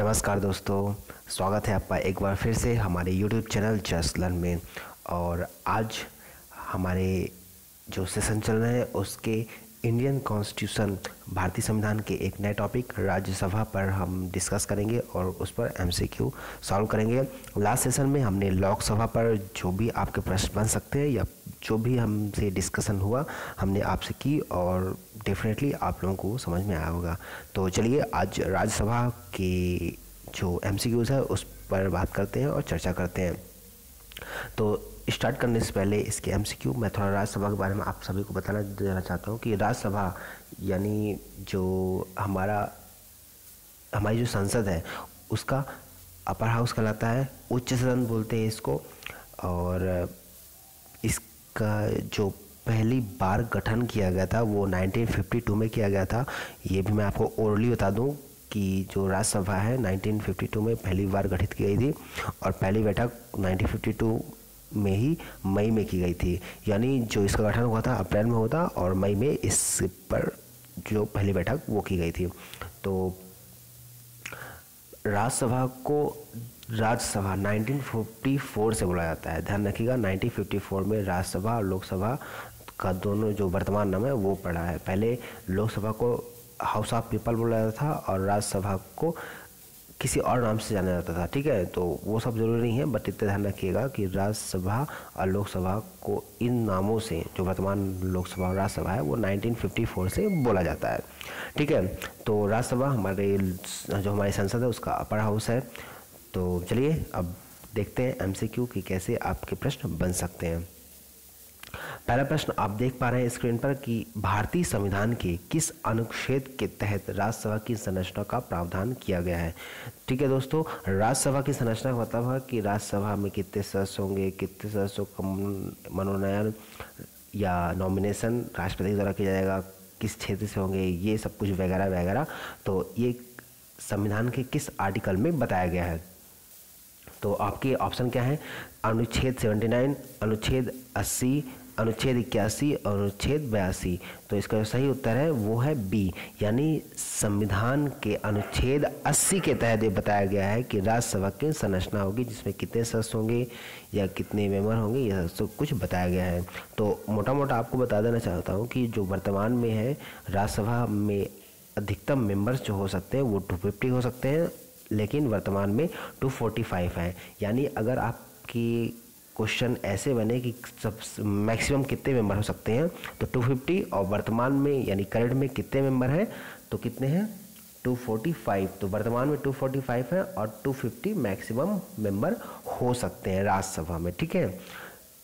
नमस्कार दोस्तों, स्वागत है आपका एक बार फिर से हमारे यूट्यूब चैनल जस्ट लर्न में। और आज हमारे जो सेशन चल रहे हैं, उसके इंडियन कॉन्स्टिट्यूशन भारतीय संविधान के एक नए टॉपिक राज्यसभा पर हम डिस्कस करेंगे और उस पर एमसीक्यू सॉल्व करेंगे। लास्ट सेशन में हमने लोकसभा पर जो भी आपके प्रश्न बन सकते हैं या जो भी हमसे डिस्कशन हुआ, हमने आपसे की और डेफिनेटली आप लोगों को समझ में आया होगा। तो चलिए आज राज्यसभा के जो एम है उस पर बात करते हैं और चर्चा करते हैं। तो स्टार्ट करने से पहले इसके एम मैं थोड़ा राज्यसभा के बारे में आप सभी को बताना, देना चाहता हूँ कि राज्यसभा, यानी जो हमारा, हमारी जो संसद है, उसका अपर हाउस कहलाता है, उच्च सदन बोलते हैं इसको, और इसका जो पहली बार गठन किया गया था, वो 1952 में किया गया था। ये भी मैं आपको ओरली बता दूँ कि जो राज्यसभा है 1952 में पहली बार गठित की गई थी, और पहली बैठक 1952 में ही मई में की गई थी। यानी जो इसका गठन हुआ था, अप्रैल में होता और मई में इस पर जो पहली बैठक वो की गई थी। तो राज्यसभा को राज्यसभा 1954 से बुलाया जाता है। ध्यान रखिएगा 1954 में राज्यसभा और लोकसभा का दोनों जो वर्तमान नाम है, वो पड़ा है। पहले लोकसभा को हाउस ऑफ़ पीपल बोला जाता था और राज्यसभा को किसी और नाम से जाना जाता था, ठीक है? तो वो सब ज़रूरी नहीं है, बट इतना ध्यान रखिएगा कि राज्यसभा और लोकसभा को इन नामों से, जो वर्तमान लोकसभा और राज्यसभा है, वो 1954 से बोला जाता है, ठीक है? तो राज्यसभा हमारे जो हमारी संसद है, उसका अपर हाउस है। तो चलिए, अब देखते हैं एमसीक्यू कि कैसे आपके प्रश्न बन सकते हैं। पहला प्रश्न आप देख पा रहे हैं स्क्रीन पर कि भारतीय संविधान के किस अनुच्छेद के तहत राज्यसभा की संरचना का प्रावधान किया गया है? ठीक है दोस्तों, राज्यसभा की संरचना का मतलब है कि राज्यसभा में कितने सदस्य होंगे, कितने सदस्यों का मनोनयन या नॉमिनेशन राष्ट्रपति द्वारा किया जाएगा, किस क्षेत्र से होंगे, ये सब कुछ वगैरह वगैरह। तो ये संविधान के किस आर्टिकल में बताया गया है? तो आपके ऑप्शन क्या है? अनुच्छेद 79 अनुच्छेद 80 अनुच्छेद इक्यासी और अनुच्छेद बयासी। तो इसका जो सही उत्तर है, वो है बी यानी संविधान के अनुच्छेद 80 के तहत ये बताया गया है कि राज्यसभा की संरचना होगी, जिसमें कितने सदस्य होंगे या कितने मेंबर होंगे, यह सब कुछ बताया गया है। तो मोटा मोटा आपको बता देना चाहता हूँ कि जो वर्तमान में है, राज्यसभा में अधिकतम मेंबर्स जो हो सकते हैं, वो टू हो सकते हैं, लेकिन वर्तमान में 245 है। यानी अगर आपकी क्वेश्चन ऐसे बने कि सब मैक्सिमम कितने मेंबर हो सकते हैं? तो 250 और वर्तमान में, यानी करंट में कितने मेंबर हैं? तो कितने हैं? 245 तो वर्तमान में 245 है और 250 मैक्सिमम मेंबर हो सकते हैं राज्यसभा में, ठीक है?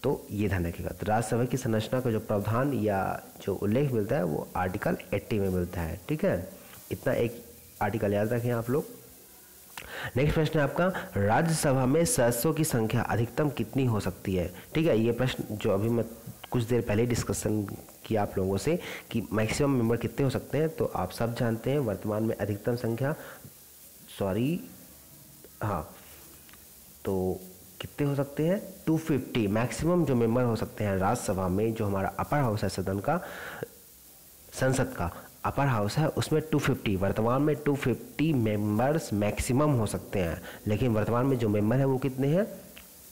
तो ये ध्यान रखिएगा। तो राज्यसभा की संरचना का जो प्रावधान या जो उल्लेख मिलता है, वो आर्टिकल 80 में मिलता है, ठीक है? इतना एक आर्टिकल याद रखें आप लोग। नेक्स्ट प्रश्न है आपका, राज्यसभा में सदस्यों की संख्या अधिकतम कितनी हो सकती है? ठीक है, ये प्रश्न जो अभी मैं कुछ देर पहले डिस्कशन किया आप लोगों से कि मैक्सिमम मेंबर कितने हो सकते हैं तो आप सब जानते हैं वर्तमान में अधिकतम संख्या सॉरी हाँ तो कितने हो सकते हैं? 250 मैक्सिमम जो मेंबर हो सकते हैं राज्यसभा में, जो हमारा अपर हाउस है सदन का, संसद का अपर हाउस है, उसमें 250 वर्तमान में 250 मेंबर्स मैक्सिमम हो सकते हैं। लेकिन वर्तमान में जो मेंबर है वो कितने हैं?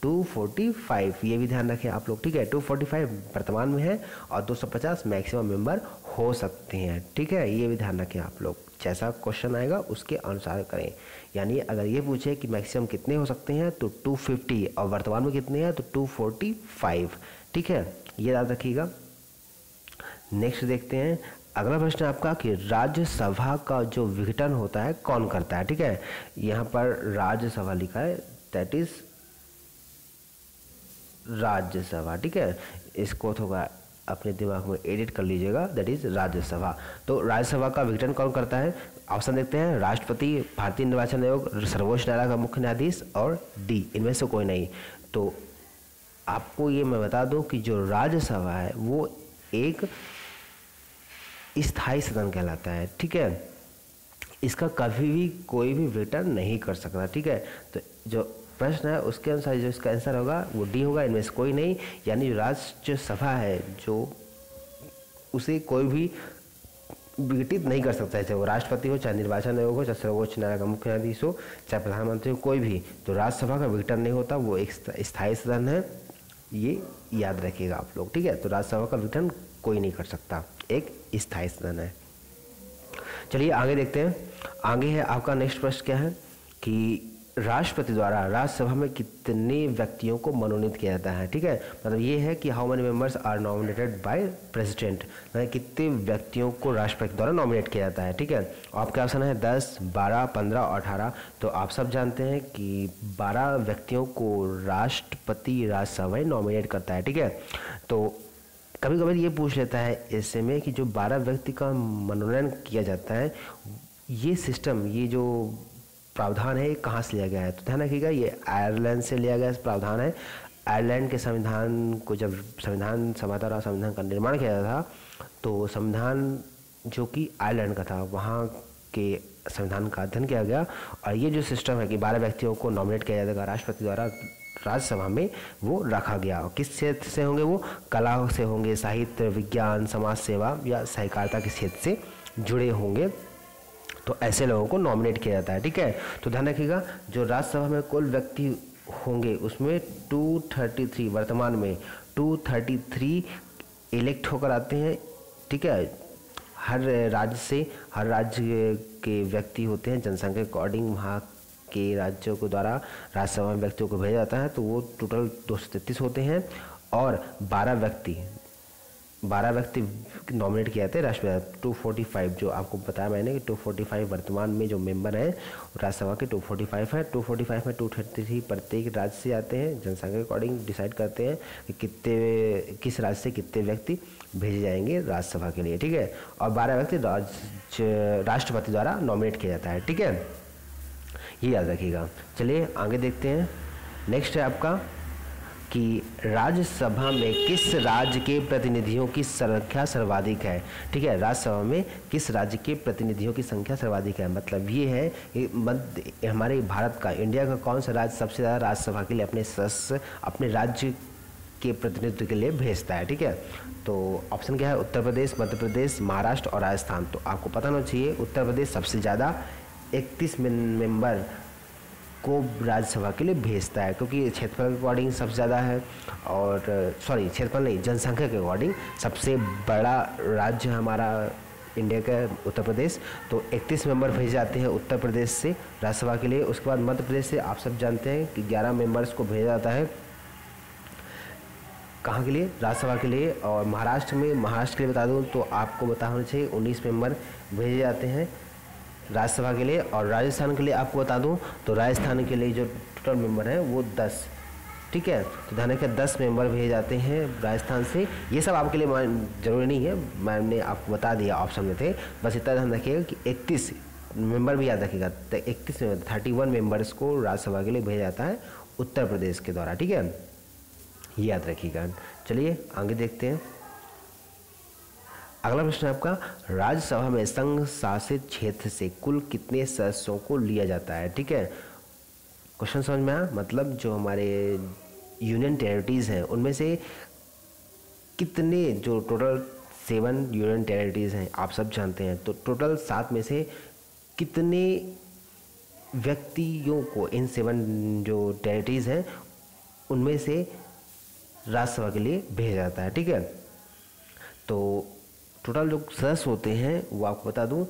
245 ये भी ध्यान रखें आप लोग, ठीक है? 245 वर्तमान में है और 250 मैक्सिमम मेंबर हो सकते हैं, ठीक है? ये भी ध्यान रखें आप लोग, जैसा क्वेश्चन आएगा उसके अनुसार करें। यानी अगर ये पूछे कि मैक्सिमम कितने हो सकते हैं तो 250 और वर्तमान में कितने हैं तो 245 ठीक है? ये याद रखिएगा। नेक्स्ट देखते हैं अगला प्रश्न आपका कि राज्यसभा का जो विघटन होता है, कौन करता है? ठीक है? यहाँ पर राज्यसभा लिखा है दैट इज़ राज्यसभा। ठीक है? इसको थोड़ा अपने दिमाग में एडिट कर लीजिएगा दैट इज़ राज्यसभा। तो राज्यसभा का विघटन कौन करता है? ऑप्शन देखते हैं, राष्ट्रपति, भारतीय निर्वाचन आयोग, सर्वोच्च न्यायालय का मुख्य न्यायाधीश और डी इनमें से कोई नहीं। तो आपको ये मैं बता दूँ कि जो राज्यसभा है, वो एक स्थायी सदन कहलाता है, ठीक है? इसका कभी भी कोई भी वेटर नहीं कर सकता ठीक है? तो जो प्रश्न है, उसके अनुसार, जो इसका आंसर होगा, वो डी होगा, इनमें से कोई नहीं। यानी जो राज्यसभा है, जो उसे कोई भी विघटित नहीं कर सकता है, चाहे वो राष्ट्रपति हो, चाहे निर्वाचन आयोग हो, चाहे सर्वोच्च न्यायालय का मुख्य न्यायाधीश हो, चाहे प्रधानमंत्री हो, कोई भी तो राज्यसभा का विघटन नहीं होता, वो एक स्थायी सदन है। ये याद रखिएगा आप लोग, ठीक है? तो राज्यसभा का विघटन कोई नहीं कर सकता। एक स्थायी सदन है। चलिए आगे देखते हैं। आगे है आपका नेक्स्ट प्रश्न क्या है? कि राष्ट्रपति द्वारा राज्यसभा में कितने व्यक्तियों को मनोनीत किया जाता है? ठीक है? मतलब ये है कि how many members are nominated by president मतलब कितने व्यक्तियों को राष्ट्रपति द्वारा नॉमिनेट किया जाता है? ठीक है? आपके ऑप्शन है दस, बारह, पंद्रह और अठारह। तो आप सब जानते हैं कि बारह व्यक्तियों को राष्ट्रपति राज्यसभा नॉमिनेट करता है। ठीक है? तो कभी कभी ये पूछ लेता है ऐसे में कि जो बारह व्यक्ति का मनोनयन किया जाता है, ये सिस्टम, ये जो प्रावधान है, ये कहाँ से लिया गया है? तो ध्यान रखिएगा, ये आयरलैंड से लिया गया प्रावधान है। आयरलैंड के संविधान को जब संविधान सभा द्वारा संविधान का निर्माण किया था तो संविधान जो कि आयरलैंड का था, वहाँ के संविधान का अध्ययन किया गया। और ये जो सिस्टम है कि बारह व्यक्तियों को नॉमिनेट किया जाएगा राष्ट्रपति द्वारा राज्यसभा में वो रखा गया। किस क्षेत्र से होंगे वो? कला से होंगे, साहित्य, विज्ञान, समाज सेवा या सहकारिता के क्षेत्र से जुड़े होंगे। तो ऐसे लोगों को नॉमिनेट किया जाता है, ठीक है? तो ध्यान रखिएगा, जो राज्यसभा में कुल व्यक्ति होंगे, उसमें 233 वर्तमान में 233 इलेक्ट होकर आते हैं, ठीक है? हर राज्य से हर राज्य के व्यक्ति होते हैं, जनसंख्या के अकॉर्डिंग वहाँ के राज्यों के द्वारा राज्यसभा में व्यक्तियों को भेजा जाता है तो वो टोटल दो होते हैं और 12 व्यक्ति, बारह व्यक्ति नॉमिनेट किए थे राष्ट्रपति टू फोर्टी फाइव जो आपको बताया मैंने कि टू फोर्टी फाइव वर्तमान में जो मेंबर हैं, राज्यसभा के टू फोर्टी फाइव है टू फोर्टी फाइव में टू थर्टी थ्री प्रत्येक राज्य से आते हैं, जनसंख्या के अकॉर्डिंग डिसाइड करते हैं कि कितने, किस राज्य से कितने व्यक्ति भेजे जाएँगे राज्यसभा के लिए, ठीक है? और बारह व्यक्ति राष्ट्रपति द्वारा नॉमिनेट किया जाता है, ठीक है? ये याद रखिएगा चलिए, आगे देखते हैं। नेक्स्ट है आपका, कि राज्यसभा में किस राज्य के प्रतिनिधियों की संख्या सर्वाधिक है? ठीक है, राज्यसभा में किस राज्य के प्रतिनिधियों की संख्या सर्वाधिक है? मतलब ये है मध्य, हमारे भारत का, इंडिया का कौन सा राज्य सबसे ज़्यादा राज्यसभा के लिए अपने सदस्य, अपने राज्य के प्रतिनिधित्व के लिए भेजता है? ठीक है तो ऑप्शन क्या है? उत्तर प्रदेश, मध्य प्रदेश, महाराष्ट्र और राजस्थान। तो आपको पता होना चाहिए, उत्तर प्रदेश सबसे ज़्यादा इकतीस मेंबर को राज्यसभा के लिए भेजता है, क्योंकि क्षेत्रफल के अकॉर्डिंग सबसे ज़्यादा है और सॉरी क्षेत्रफल नहीं, जनसंख्या के अकॉर्डिंग सबसे बड़ा राज्य हमारा इंडिया का, उत्तर प्रदेश। तो 31 मेंबर भेजे जाते हैं उत्तर प्रदेश से राज्यसभा के लिए। उसके बाद मध्य प्रदेश से आप सब जानते हैं कि 11 मेंबर्स को भेजा जाता है कहाँ के लिए? राज्यसभा के लिए। और महाराष्ट्र में, महाराष्ट्र के लिए बता दूँ तो आपको बता होना चाहिए, उन्नीस मेंबर भेजे जाते हैं। राज्यसभा के लिए और राजस्थान के लिए आपको बता दूँ तो राजस्थान के लिए जो टोटल मेंबर है, वो दस। ठीक है? तो ध्यान रखें, दस मेंबर भेजे जाते हैं राजस्थान से। ये सब आपके लिए ज़रूरी नहीं है। मैम ने आपको बता दिया ऑप्शन में थे बस इतना ध्यान रखिएगा कि इकतीस मेंबर भी याद रखिएगा। तो इकतीस थर्टी वन मेंबर्स को राज्यसभा के लिए भेजा जाता है उत्तर प्रदेश के द्वारा। ठीक है? ये याद रखिएगा। चलिए, आगे देखते हैं। अगला प्रश्न आपका, राज्यसभा में संघ शासित क्षेत्र से कुल कितने सदस्यों को लिया जाता है? ठीक है। क्वेश्चन समझ में आया? मतलब जो हमारे यूनियन टेरिटरीज हैं, उनमें से कितने जो टोटल सेवन यूनियन टेरिटरीज हैं, आप सब जानते हैं। तो टोटल सात में से कितने व्यक्तियों को इन सेवन जो टेरिटरीज हैं, उनमें से राज्यसभा के लिए भेजा जाता है? ठीक है। तो टोटल जो सदस्य होते हैं, वो आपको बता दूँ,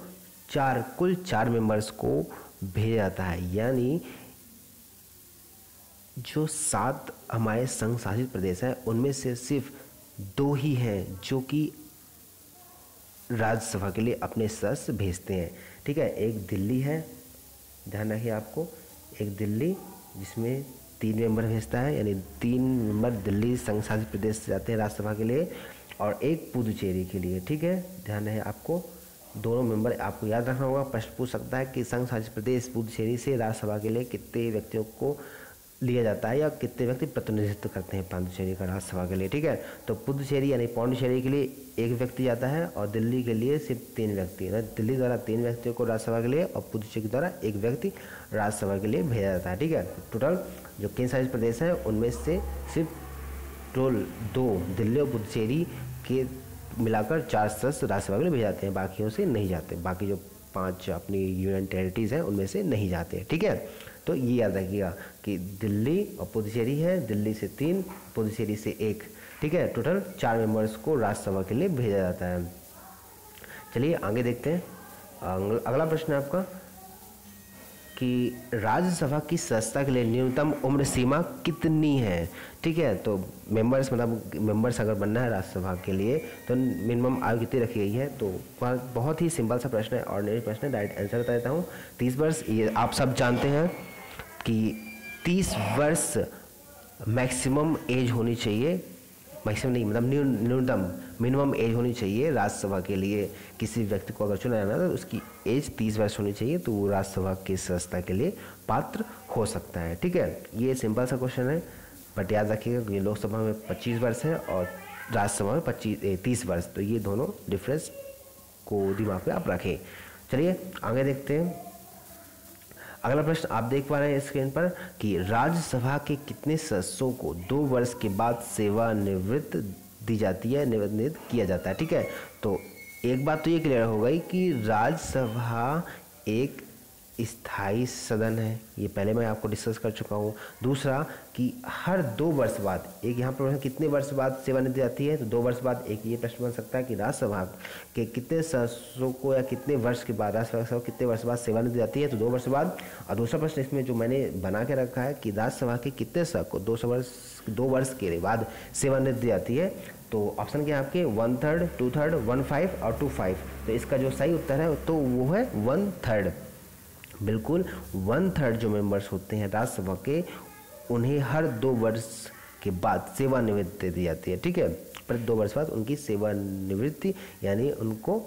चार, कुल चार मेंबर्स को भेजा जाता है। यानी जो सात हमारे संघ शासित प्रदेश हैं, उनमें से सिर्फ़ दो ही हैं जो कि राज्यसभा के लिए अपने सदस्य भेजते हैं। ठीक है, एक दिल्ली है, ध्यान रखिए आपको, एक दिल्ली, जिसमें तीन मेंबर भेजता है, यानी तीन मेंबर दिल्ली संघ शासित प्रदेश से जाते हैं राज्यसभा के लिए। और एक पुदुचेरी के लिए, ठीक है? ध्यान है आपको, दोनों मेंबर आपको याद रखना होगा। प्रश्न पूछ सकता है कि संघ शासित प्रदेश पुदुचेरी से राज्यसभा के लिए कितने व्यक्तियों को लिया जाता है या कितने व्यक्ति प्रतिनिधित्व करते हैं पांडुचेरी का राज्यसभा के लिए, ठीक है? तो पुदुचेरी यानी पांडुचेरी के लिए एक व्यक्ति जाता है और दिल्ली के लिए सिर्फ़ तीन व्यक्ति दिल्ली द्वारा तीन व्यक्तियों को राज्यसभा के लिए और पुदुचेरी द्वारा एक व्यक्ति राज्यसभा के लिए भेजा जाता है, ठीक है? टोटल जो केंद्र शासित प्रदेश हैं, उनमें से सिर्फ़ टोल दो दिल्ली और पुदुचेरी के मिलाकर चार सदस्य राज्यसभा के लिए भेजे जाते हैं। बाकियों से नहीं जाते। बाकी जो पाँच अपनी यूनियन टेरिटरीज हैं, उनमें से नहीं जाते। ठीक है? तो ये याद रखिएगा कि दिल्ली और पुदुचेरी है। दिल्ली से तीन, पुदुचेरी से एक। ठीक है? टोटल चार मेंबर्स को राज्यसभा के लिए भेजा जाता है। चलिए आगे देखते हैं। अगला प्रश्न है आपका। कि राज्यसभा की सदस्यता के लिए न्यूनतम उम्र सीमा कितनी है? ठीक है तो मेंबर्स मतलब मेंबर्स अगर बनना है राज्यसभा के लिए तो मिनिमम आयु कितनी रखी गई है? तो बहुत ही सिंपल सा प्रश्न है ऑर्डिनरी प्रश्न है डायरेक्ट आंसर बता देता हूँ। तीस वर्ष, ये आप सब जानते हैं कि तीस वर्ष मैक्सिमम एज होनी चाहिए मैक्सिमम नहीं मतलब न्यूनतम मिनिमम एज होनी चाहिए राज्यसभा के लिए। किसी व्यक्ति को अगर चुना जाना तो उसकी एज तीस वर्ष होनी चाहिए तो वो राज्यसभा की सदस्यता के लिए पात्र हो सकता है। ठीक है? ये सिंपल सा क्वेश्चन है, बट याद रखिएगा कि लोकसभा में पच्चीस वर्ष है और राज्यसभा में पच्चीस तीस वर्ष। तो ये दोनों डिफरेंस को दिमाग में आप रखें। चलिए, आगे देखते हैं। अगला प्रश्न, आप देख पा रहे हैं स्क्रीन पर कि राज्यसभा के कितने सदस्यों को दो वर्ष के बाद सेवानिवृत्त दी जाती है निबंधित किया जाता है। ठीक है? तो एक बात तो ये क्लियर हो गई कि राज्यसभा एक स्थायी सदन है। ये पहले मैं आपको डिस्कस कर चुका हूँ। दूसरा कि हर दो वर्ष बाद, एक यहाँ पर कितने वर्ष बाद सेवानिवृत्ति आती है? तो दो वर्ष बाद एक ये प्रश्न बन सकता है कि राज्यसभा के कितने सदस्यों को या कितने वर्ष के बाद, राज्यसभा कितने वर्ष बाद सेवानिवृत्ति आती है? तो दो वर्ष बाद। और दूसरा प्रश्न इसमें जो मैंने बना के रखा है कि राज्यसभा के कितने सदस्य को दो वर्ष दो वर्ष के बाद सेवानिवृत्ति आती है? तो ऑप्शन क्या है आपके? One third two third one five और टू फाइव तो इसका जो सही उत्तर है तो वो है वन थर्ड बिल्कुल वन थर्ड जो मेंबर्स होते हैं राज्यसभा के, उन्हें हर दो वर्ष के बाद सेवानिवृत्ति दी जाती है, ठीक है? पर दो वर्ष बाद उनकी सेवानिवृत्ति, यानी उनको,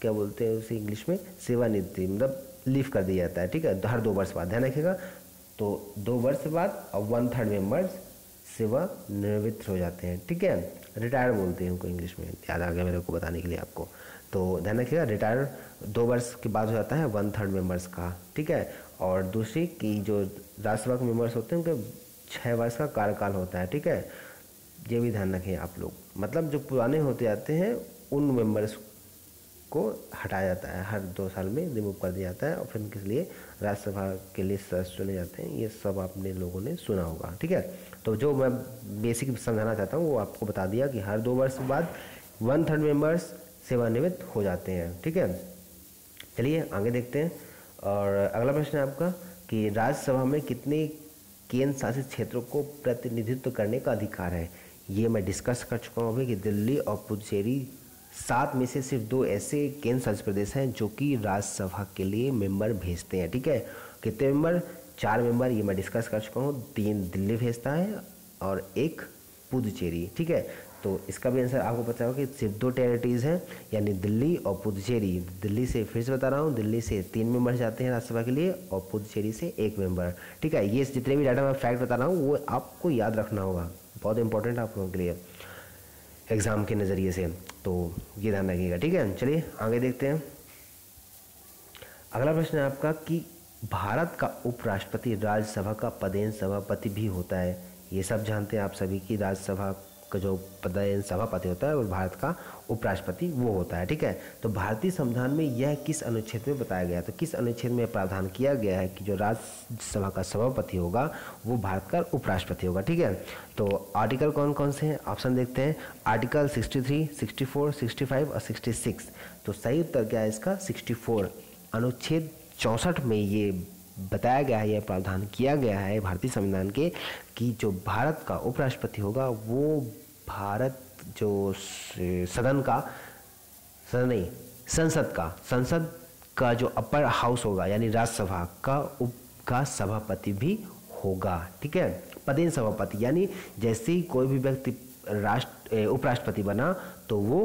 क्या बोलते हैं उसे इंग्लिश में? सेवानिवृत्ति मतलब लीव कर दिया जाता है, ठीक है? हर दो वर्ष बाद, ध्यान रखिएगा। तो दो वर्ष बाद और वन थर्ड मेंबर्स सेवानिवृत्त हो जाते हैं, ठीक है? रिटायर बोलते हैं उनको इंग्लिश में, याद आ गया मेरे को बताने के लिए आपको। तो ध्यान रखिएगा, रिटायर दो वर्ष के बाद हो जाता है वन थर्ड मेंबर्स का, ठीक है? और दूसरी की जो राज्यसभा के मेंबर्स होते हैं, उनके छः वर्ष का कार्यकाल होता है, ठीक है? ये भी ध्यान रखें आप लोग। मतलब जो पुराने होते जाते हैं, उन मेंबर्स को हटाया जाता है, हर दो साल में रिमूव कर दिया जाता है, और फिर किस लिए राज्यसभा के लिए सदस्य चुने जाते हैं। ये सब आपने लोगों ने सुना होगा, ठीक है? तो जो मैं बेसिक समझाना चाहता हूँ, वो आपको बता दिया कि हर दो वर्ष बाद वन थर्ड मेंबर्स सेवानिवृत्त हो जाते हैं, ठीक है? चलिए, आगे देखते हैं। और अगला प्रश्न है आपका कि राज्यसभा में कितने केंद्र शासित क्षेत्रों को प्रतिनिधित्व करने का अधिकार है? ये मैं डिस्कस कर चुका हूँ अभी कि दिल्ली और पुदुचेरी सात में से सिर्फ़ दो ऐसे केंद्र शासित प्रदेश हैं जो कि राज्यसभा के लिए मेंबर भेजते हैं, ठीक है? कितने मेंबर चार मेंबर, ये मैं डिस्कस कर चुका हूँ। तीन दिल्ली भेजता है और एक पुदुचेरी, ठीक है? तो इसका भी आंसर आपको पता होगा कि सिर्फ़ दो टेरिटरीज हैं, यानी दिल्ली और पुदुचेरी। दिल्ली से फिर से बता रहा हूँ, दिल्ली से तीन मेंबर जाते हैं राज्यसभा के लिए और पुदुचेरी से एक मेंबर ठीक है? ये जितने भी डाटा मैं फैक्ट बता रहा हूँ, वो आपको याद रखना होगा। बहुत इंपॉर्टेंट आप लोगों के लिए एग्ज़ाम के नज़रिए से। तो ये ध्यान रखिएगा, ठीक है? चलिए, आगे देखते हैं। अगला प्रश्न है आपका कि भारत का उपराष्ट्रपति राज्यसभा का पदेन सभापति भी होता है। ये सब जानते हैं आप सभी की राज्यसभा का जो पदेन सभापति होता है और भारत का उपराष्ट्रपति वो होता है ठीक है? तो भारतीय संविधान में यह किस अनुच्छेद में बताया गया तो किस अनुच्छेद में प्रावधान किया गया है कि जो राज्यसभा का सभापति होगा वो भारत का उपराष्ट्रपति होगा ठीक है? तो आर्टिकल कौन कौन से हैं? ऑप्शन देखते हैं। आर्टिकल 63, 64, 65 और 66 तो सही उत्तर क्या है इसका? 64 अनुच्छेद चौंसठ में ये बताया गया है यह प्रावधान किया गया है भारतीय संविधान के कि जो भारत का उपराष्ट्रपति होगा, वो भारत जो सदन का, सदन नहीं, संसद का संसद का जो अपर हाउस होगा, यानी राज्यसभा का उप, का सभापति भी होगा, ठीक है? पदेन सभापति, यानी जैसे ही कोई भी व्यक्ति राष्ट्र उपराष्ट्रपति बना तो वो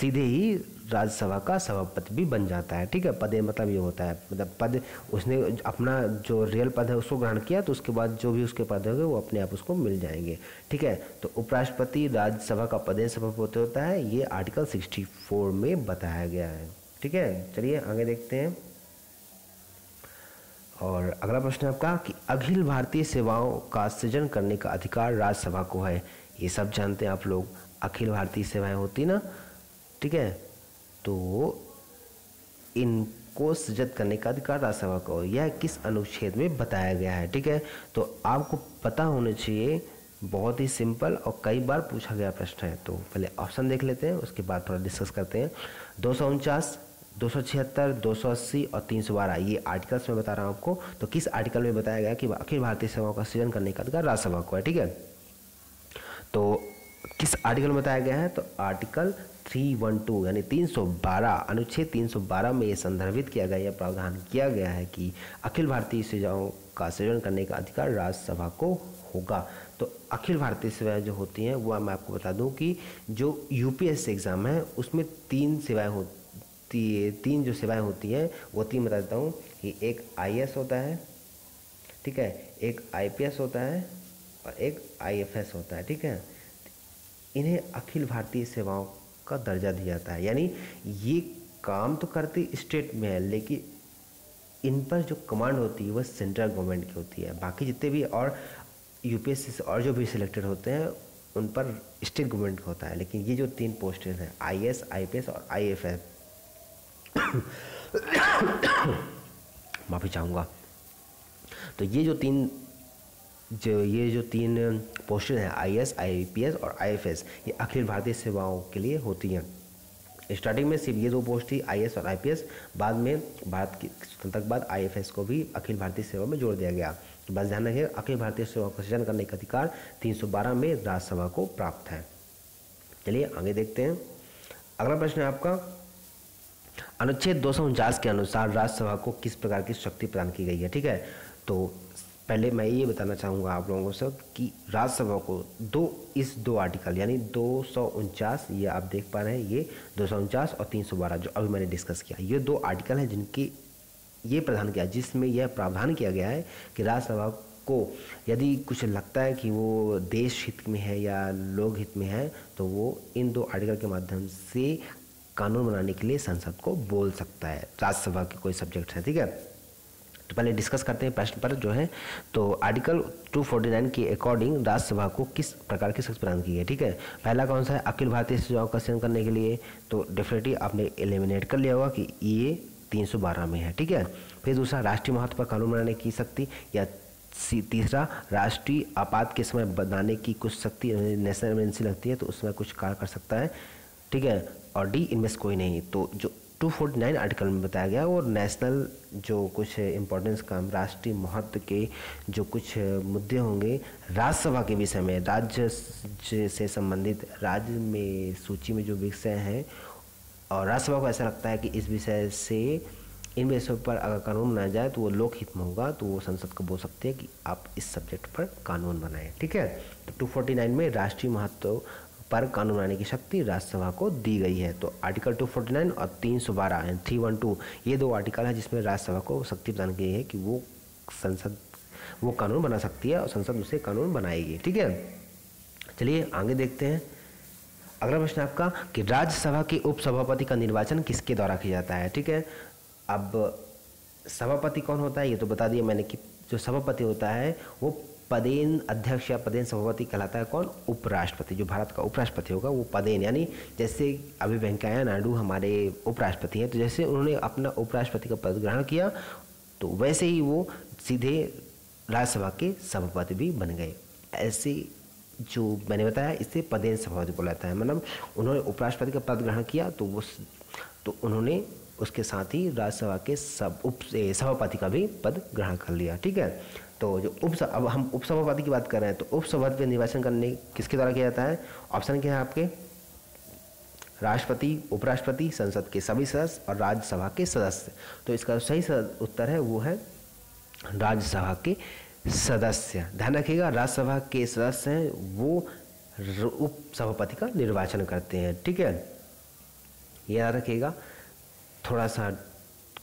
सीधे ही राज्यसभा का सभापति भी बन जाता है, ठीक है? पद मतलब ये होता है मतलब पद उसने अपना जो रियल पद है उसको ग्रहण किया तो उसके बाद जो भी उसके पद होंगे वो अपने आप उसको मिल जाएँगे, ठीक है? तो उपराष्ट्रपति राज्यसभा का पद सभापति होता है, ये आर्टिकल सिक्सटी में बताया गया है, ठीक है? चलिए आगे देखते हैं। और अगला प्रश्न आपका कि अखिल भारतीय सेवाओं का सृजन करने का अधिकार राज्यसभा को है, ये सब जानते हैं आप लोग, अखिल भारतीय सेवाएँ होती ना, ठीक है? तो इनको सृजित करने का अधिकार राज्यसभा को यह किस अनुच्छेद में बताया गया है, ठीक है? तो आपको पता होना चाहिए, बहुत ही सिंपल और कई बार पूछा गया प्रश्न है। तो पहले ऑप्शन देख लेते हैं, उसके बाद थोड़ा डिस्कस करते हैं। दो सौ उनचास, दो सौ छिहत्तर, दो सौ अस्सी और तीन सौ बारह, ये आर्टिकल्स में बता रहा हूँ आपको। तो किस आर्टिकल में बताया गया कि अखिल भारतीय सेवाओं का सृजन करने का अधिकार राज्यसभा को है, ठीक है? तो किस आर्टिकल में बताया गया है? तो आर्टिकल 312 यानी 312 अनुच्छेद 312 में ये संदर्भित किया गया या प्रावधान किया गया है कि अखिल भारतीय सेवाओं का सृजन करने का अधिकार राज्यसभा को होगा। तो अखिल भारतीय सेवाएँ जो होती हैं वह मैं आपको बता दूँ कि जो यूपीएससी एग्ज़ाम है, उसमें तीन सेवाएँ होती है, तीन जो सेवाएँ होती हैं, वो तीन बता देता हूँ कि एक आई होता है, ठीक है, एक आईपीएस होता है और एक आईएफएस होता है, ठीक है। इन्हें अखिल भारतीय सेवाओं का दर्जा दिया जाता है। यानी ये काम तो करती स्टेट में है, लेकिन इन पर जो कमांड होती है वह सेंट्रल गवर्नमेंट की होती है। बाकी जितने भी और यूपीएससी से और जो भी सिलेक्टेड होते हैं, उन पर स्टेट गवर्नमेंट का होता है। लेकिन ये जो तीन पोस्टें हैं I S I P S और आई एफ़ माफ़ी चाहूँगा। तो ये जो तीन जो ये जो तीन पोस्टें हैं I S I P S और आई एफ़ एस ये अखिल भारतीय सेवाओं के लिए होती हैं। स्टार्टिंग में सिर्फ़ ये दो पोस्ट थी आई और आईपीएस बाद में भारत की स्वतंत्रता के बाद आईएफएस को भी अखिल भारतीय सेवा में जोड़ दिया गया। बस ध्यान रखिए, अखिल भारतीय सेवा का सृजन करने का अधिकार 312 में राज्यसभा को प्राप्त है। चलिए आगे देखते हैं। अगला प्रश्न है आपका। अनुच्छेद दो सौ उनचास के अनुसार राज्यसभा को किस प्रकार की शक्ति प्रदान की गई है? ठीक है तो पहले मैं ये बताना चाहूँगा आप लोगों से कि राज्यसभा को दो, इस दो आर्टिकल यानी दो सौ उनचास, ये आप देख पा रहे हैं, ये दो सौ उनचास और तीन सौ बारह, जो अभी मैंने डिस्कस किया। ये दो आर्टिकल हैं जिनकी ये प्रधान किया, जिसमें यह प्रावधान किया गया है कि राज्यसभा को यदि कुछ लगता है कि वो देश हित में है या लोक हित में है तो वो इन दो आर्टिकल के माध्यम से कानून बनाने के लिए संसद को बोल सकता है। राज्यसभा के कोई सब्जेक्ट है, ठीक है? तो पहले डिस्कस करते हैं प्रश्न पर जो है। तो आर्टिकल 249 के अकॉर्डिंग राज्यसभा को किस प्रकार की शक्ति प्रदान की है ठीक है? पहला कौन सा है? अखिल भारतीय सुझाव का चयन करने के लिए। तो डेफिनेटली आपने एलिमिनेट कर लिया होगा कि ये 312 में है, ठीक है? फिर दूसरा, राष्ट्रीय महत्व पर कानून बनाने की शक्ति या तीसरा, राष्ट्रीय आपात के समय बनाने की कुछ शक्ति नेशनल इमरजेंसी लगती है तो उसमें कुछ कार्य कर सकता है, ठीक है? और डी, इनमें से कोई नहीं। तो जो 249 आर्टिकल में बताया गया और नेशनल जो कुछ इम्पोर्टेंस काम राष्ट्रीय महत्व के जो कुछ मुद्दे होंगे, राज्यसभा के विषय में, राज्य से संबंधित राज्य में सूची में जो विषय हैं, और राज्यसभा को ऐसा लगता है कि इस विषय से इन विषयों पर अगर कानून बनाया जाए तो वो लोकहित में होगा तो वो संसद को बोल सकते हैं कि आप इस सब्जेक्ट पर कानून बनाएँ, ठीक है? तो 249 में राष्ट्रीय महत्व पर कानून बनाने की शक्ति राज्यसभा को दी गई है। तो आर्टिकल 249 और 312 एंड 312 ये दो आर्टिकल है जिसमें राज्यसभा को शक्ति प्रदान की है कि वो संसद, वो कानून बना सकती है और संसद उसे कानून बनाएगी। ठीक है? चलिए आगे देखते हैं। अगला प्रश्न आपका कि राज्यसभा के उपसभापति का निर्वाचन किसके द्वारा किया जाता है? ठीक है? अब सभापति कौन होता है ये तो बता दिया मैंने कि जो सभापति होता है वो पदेन अध्यक्ष या पदेन सभापति कहलाता है कौन? उपराष्ट्रपति। जो भारत का उपराष्ट्रपति होगा, वो पदेन, यानी जैसे अभी वेंकैया नायडू हमारे उपराष्ट्रपति हैं तो जैसे उन्होंने अपना उपराष्ट्रपति का पद ग्रहण किया तो वैसे ही वो सीधे राज्यसभा के सभापति भी बन गए। ऐसे जो मैंने बताया इसे पदेन सभापति बोला जाता है। मतलब उन्होंने उपराष्ट्रपति का पद ग्रहण किया तो वो तो उन्होंने उसके साथ ही राज्यसभा के सब उप सभापति का भी पद ग्रहण कर लिया, ठीक है? तो जो उप अब हम उपसभापति की बात कर रहे हैं तो उपसभापति निर्वाचन करने किसके द्वारा किया जाता है? ऑप्शन क्या है आपके? राष्ट्रपति, उपराष्ट्रपति, संसद के सभी सदस्य और राज्यसभा के सदस्य। तो इसका सही उत्तर है, वो है राज्यसभा के सदस्य। ध्यान रखिएगा, राज्यसभा के सदस्य हैं, वो उप सभापति का निर्वाचन करते हैं, ठीक है? याद रखिएगा, थोड़ा सा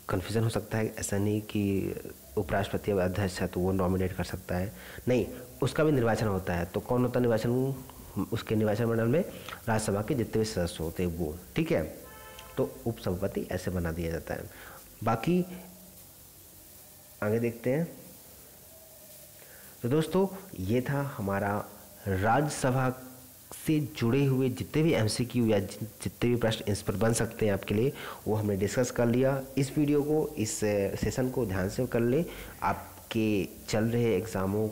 कन्फ्यूज़न हो सकता है, ऐसा नहीं कि उपराष्ट्रपति अध्यक्ष है तो वो नॉमिनेट कर सकता है। नहीं, उसका भी निर्वाचन होता है तो कौन होता है निर्वाचन? उसके निर्वाचन मंडल में राज्यसभा के जितने भी सदस्य होते हैं, वो, ठीक है? तो उपसभापति ऐसे बना दिया जाता है। बाकी, आगे देखते हैं। तो दोस्तों, ये था हमारा राज्यसभा से जुड़े हुए जितने भी एमसीक्यू या जितने भी प्रश्न इस पर बन सकते हैं आपके लिए, वो हमने डिस्कस कर लिया। इस वीडियो को, इस सेशन को ध्यान से कर ले। आपके चल रहे एग्ज़ामों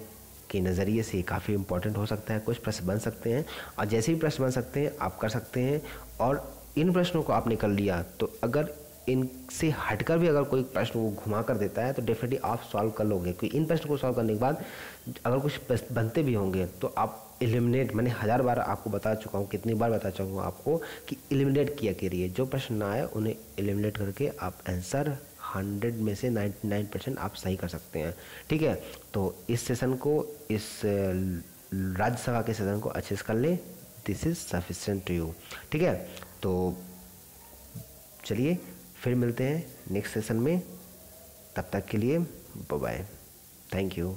के नज़रिए से काफ़ी इंपॉर्टेंट हो सकता है। कुछ प्रश्न बन सकते हैं और जैसे भी प्रश्न बन सकते हैं, आप कर सकते हैं। और इन प्रश्नों को आपने कर लिया तो अगर इनसे हटकर भी अगर कोई प्रश्न वो घुमा कर देता है तो डेफिनेटली आप सॉल्व कर लोगे। क्योंकि इन प्रश्न को सॉल्व करने के बाद, अगर कुछ बनते भी होंगे तो आप एलिमिनेट मैंने हज़ार बार आपको बता चुका हूँ, कितनी बार बता चुका हूँ आपको कि एलिमिनेट किया करिए। जो प्रश्न ना आए, उन्हें एलिमिनेट करके आप आंसर हंड्रेड में से नाइन्टी नाइन परसेंट आप सही कर सकते हैं। ठीक है? तो इस सेशन को, इस राज्यसभा के सेशन को अच्छे से कर लें। This is sufficient to you ठीक है? तो चलिए, फिर मिलते हैं नेक्स्ट सेशन में। तब तक के लिए बाय थैंक यू